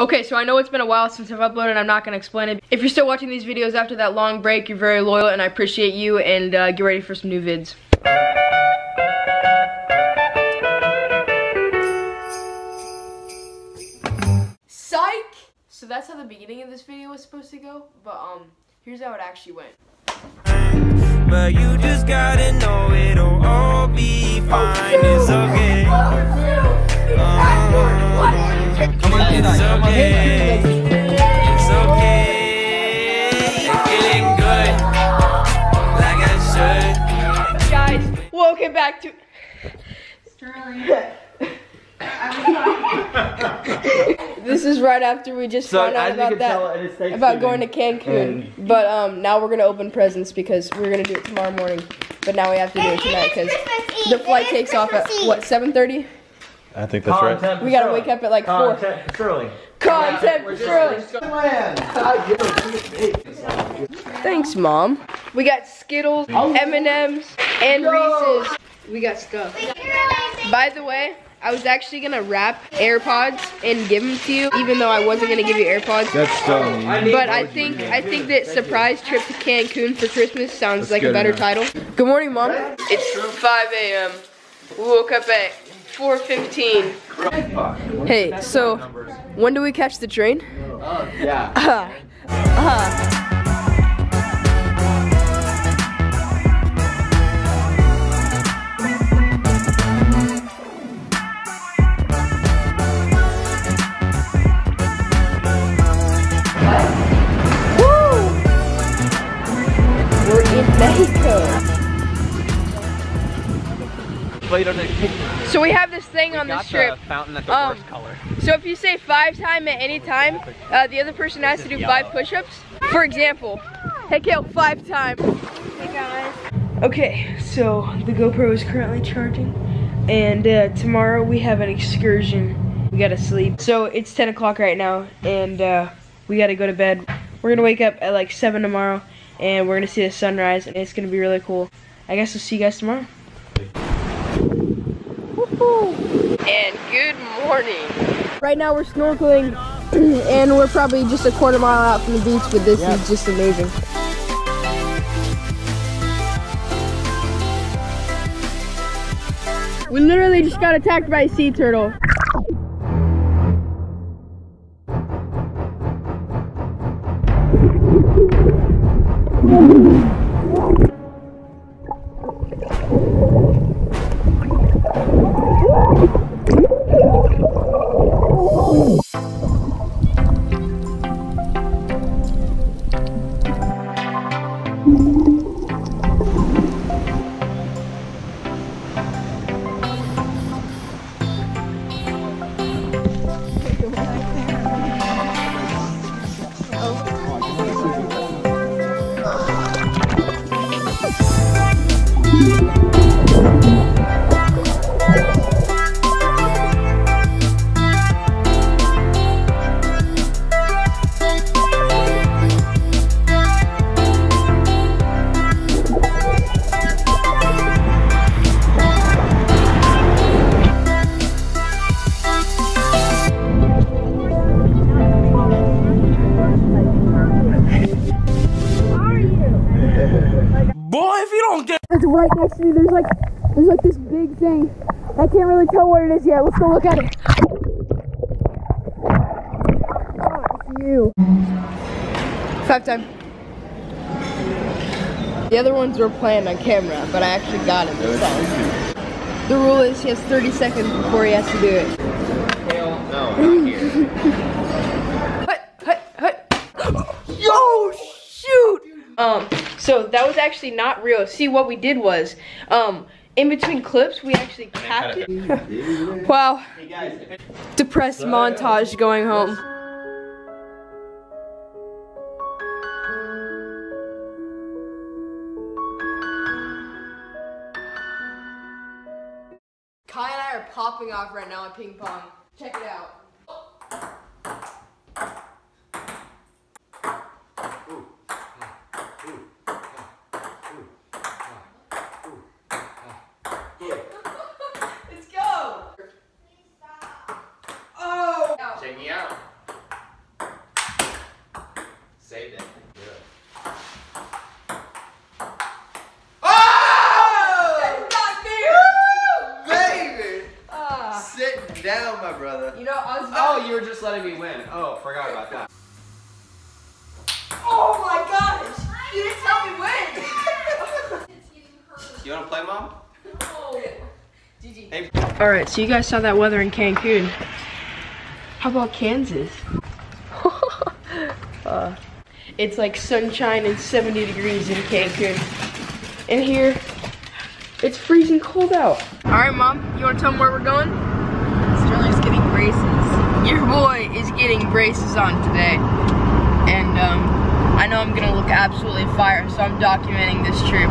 Okay, so I know it's been a while since I've uploaded, I'm not gonna explain it. If you're still watching these videos after that long break, you're very loyal and I appreciate you and uh, get ready for some new vids. Psych! So that's how the beginning of this video was supposed to go, but um, here's how it actually went. But you just gotta know it'll all be fine. It's okay. Uh, it's okay. It's okay. Feeling good. Like I should. Guys, welcome back to... this is right after we just found out about that about going to Cancun. But um, now we're gonna open presents because we are gonna do it tomorrow morning. But now we have to do it tonight because the flight takes off at what 7:30. I think that's right. We gotta wake up at like four. Content Sterling. Content for Shirley. Thanks, mom. We got Skittles, M&Ms, and Reese's. We got stuff. By the way, I was actually gonna wrap AirPods and give them to you, even though I wasn't gonna give you AirPods. That's still me. But I think I think that surprise trip to Cancun for Christmas sounds That's like a better enough. title. Good morning, mom. It's 5 a.m. We woke up at 4:15. Hey, so when do we catch the train? Yeah. Uh, uh. Woo! We're in Mexico. So we have this thing on this trip. fountain at the Um, worst color. So if you say five time at any time, uh, the other person has to do five push-ups. For example, hey Kale, five time. Hey guys. Okay, so the GoPro is currently charging, and uh, tomorrow we have an excursion. We gotta sleep. So it's 10 o'clock right now, and uh, we gotta go to bed. We're gonna wake up at like 7 tomorrow, and we're gonna see the sunrise, and it's gonna be really cool. I guess we'll see you guys tomorrow. And good morning. Right now we're snorkeling and we're probably just a quarter mile out from the beach, but this is just amazing. We literally just got attacked by a sea turtle. Boy, It's right next to me. There's like, there's like this big thing. I can't really tell what it is yet. Let's go look at it. Oh, it's you. Five time. The other ones were planned on camera, but I actually got it this time. The rule is he has 30 seconds before he has to do it. Hell No, not here. Hut, hut, hut. Yo, shoot! Um, so that was actually not real. See, what we did was, um, in between clips, we actually capped it. wow. Depressed montage going home. Kai and I are popping off right now at ping pong. Check it out. Let's go. Oh. Check me out. Just letting me win. Oh, forgot about that. Oh my gosh! You didn't tell me when! You wanna play, mom? No. Hey. Alright, so you guys saw that weather in Cancun. How about Kansas? uh, it's like sunshine and 70 degrees in Cancun. And here, it's freezing cold out. Alright, Mom, you wanna tell them where we're going? Sterling's getting braces. Your boy is getting braces on today. And um, I know I'm gonna look absolutely fire, so I'm documenting this trip.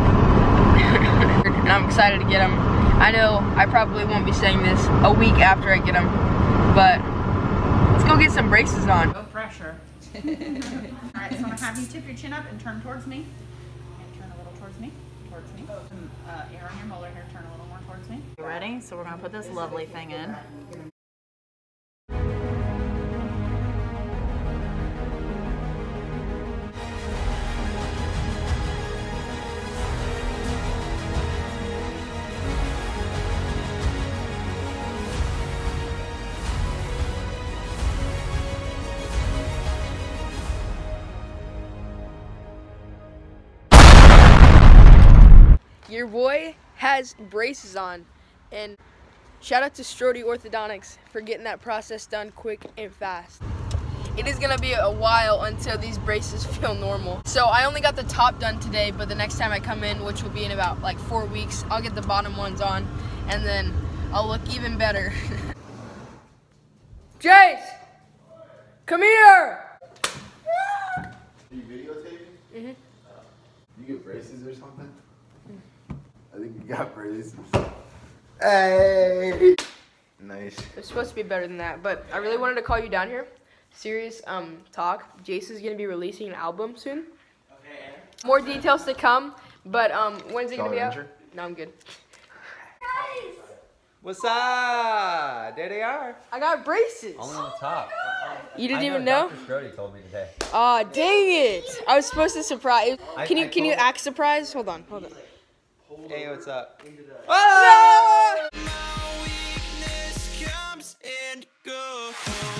and I'm excited to get them. I know I probably won't be saying this a week after I get them, but let's go get some braces on. No pressure. All right, so I'm gonna have you tip your chin up and turn towards me. And turn a little towards me, towards me. Some, uh, air on your molar here, turn a little more towards me. You ready? So we're gonna put this lovely thing in. Your boy has braces on, and shout out to Strody Orthodontics for getting that process done quick and fast. It is gonna be a while until these braces feel normal. So I only got the top done today, but the next time I come in, which will be in about like four weeks, I'll get the bottom ones on, and then I'll look even better. Jace, come here. you videotaping? Mhm. You get braces or something? I think you. Hey! Nice. It's supposed to be better than that, but I really wanted to call you down here. Serious um talk. Jace is gonna be releasing an album soon. Okay. More details to come, but um when's it gonna be out? No, I'm good. What's up? There they are. I got braces. Only on the top. You didn't I even know? Dr. Strody told me today. Aw, dang it! I was supposed to surprise. I- Can you I can you act surprised? Hold on, hold on. Hey, what's up? Ah! weakness comes and goes.